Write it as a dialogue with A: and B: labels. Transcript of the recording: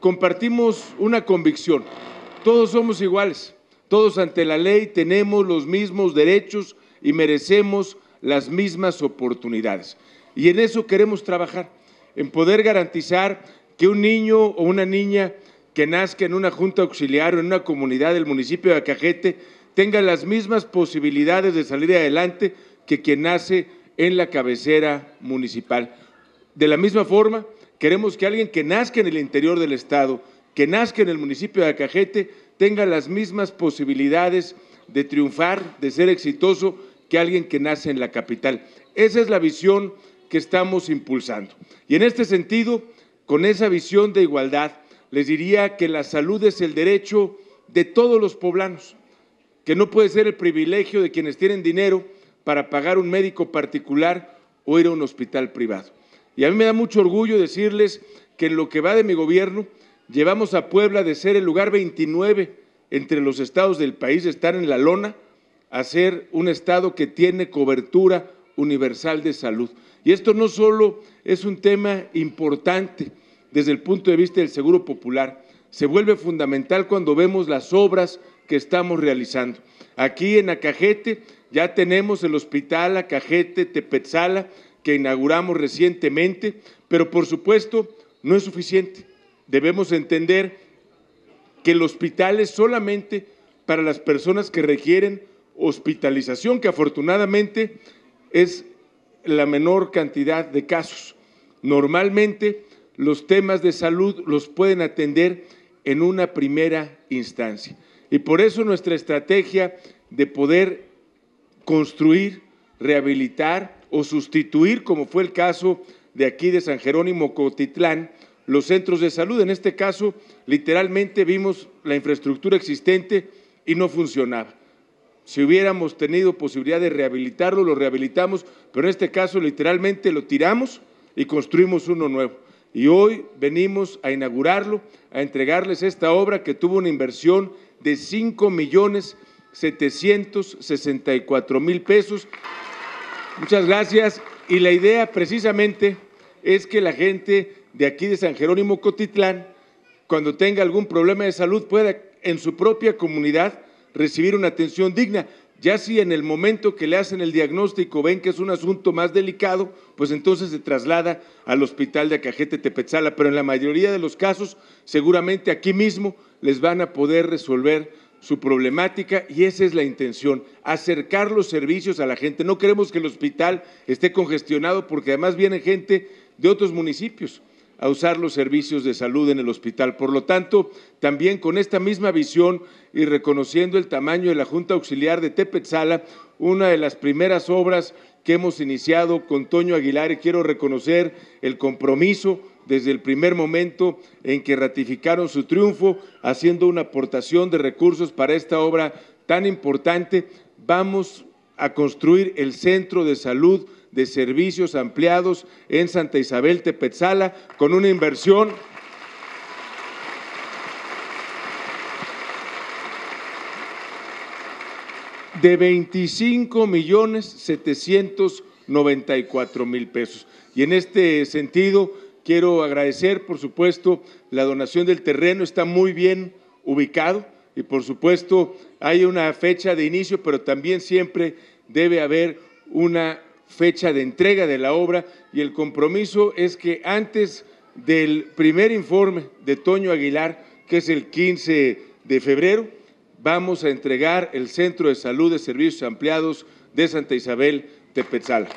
A: Compartimos una convicción, todos somos iguales, todos ante la ley tenemos los mismos derechos y merecemos las mismas oportunidades. Y en eso queremos trabajar, en poder garantizar que un niño o una niña que nazca en una junta auxiliar o en una comunidad del municipio de Acajete tenga las mismas posibilidades de salir adelante que quien nace en la cabecera municipal. De la misma forma, queremos que alguien que nazca en el interior del Estado, que nazca en el municipio de Acajete, tenga las mismas posibilidades de triunfar, de ser exitoso, que alguien que nace en la capital. Esa es la visión que estamos impulsando. Y en este sentido, con esa visión de igualdad, les diría que la salud es el derecho de todos los poblanos, que no puede ser el privilegio de quienes tienen dinero para pagar un médico particular o ir a un hospital privado. Y a mí me da mucho orgullo decirles que en lo que va de mi gobierno, llevamos a Puebla de ser el lugar 29 entre los estados del país, estar en la lona, a ser un estado que tiene cobertura universal de salud. Y esto no solo es un tema importante desde el punto de vista del seguro popular, se vuelve fundamental cuando vemos las obras que estamos realizando. Aquí en Acajete ya tenemos el hospital Acajete Tepetzala que inauguramos recientemente, pero por supuesto no es suficiente. Debemos entender que el hospital es solamente para las personas que requieren hospitalización, que afortunadamente es la menor cantidad de casos. Normalmente los temas de salud los pueden atender en una primera instancia. Y por eso nuestra estrategia de poder construir, rehabilitar o sustituir, como fue el caso de aquí de San Jerónimo Cotitlán, los centros de salud. En este caso, literalmente vimos la infraestructura existente y no funcionaba. Si hubiéramos tenido posibilidad de rehabilitarlo, lo rehabilitamos, pero en este caso literalmente lo tiramos y construimos uno nuevo. Y hoy venimos a inaugurarlo, a entregarles esta obra que tuvo una inversión de 5 millones 764 mil pesos. Muchas gracias. Y la idea precisamente es que la gente de aquí de San Jerónimo Cotitlán, cuando tenga algún problema de salud, pueda en su propia comunidad recibir una atención digna. Ya si en el momento que le hacen el diagnóstico ven que es un asunto más delicado, pues entonces se traslada al hospital de Acajete Tepetzala, pero en la mayoría de los casos seguramente aquí mismo les van a poder resolver su problemática y esa es la intención, acercar los servicios a la gente. No queremos que el hospital esté congestionado porque además viene gente de otros municipios a usar los servicios de salud en el hospital. Por lo tanto, también con esta misma visión y reconociendo el tamaño de la Junta Auxiliar de Tepetzala, una de las primeras obras que hemos iniciado con Toño Aguilar y quiero reconocer el compromiso desde el primer momento en que ratificaron su triunfo, haciendo una aportación de recursos para esta obra tan importante. Vamos a construir el Centro de Salud de servicios ampliados en Santa Isabel Tepetzala con una inversión de 25 millones 794 mil pesos. Y en este sentido quiero agradecer, por supuesto, la donación del terreno, está muy bien ubicado y por supuesto hay una fecha de inicio, pero también siempre debe haber una fecha de entrega de la obra y el compromiso es que antes del primer informe de Toño Aguilar, que es el 15 de febrero, vamos a entregar el Centro de Salud de Servicios Ampliados de Santa Isabel Tepetzala.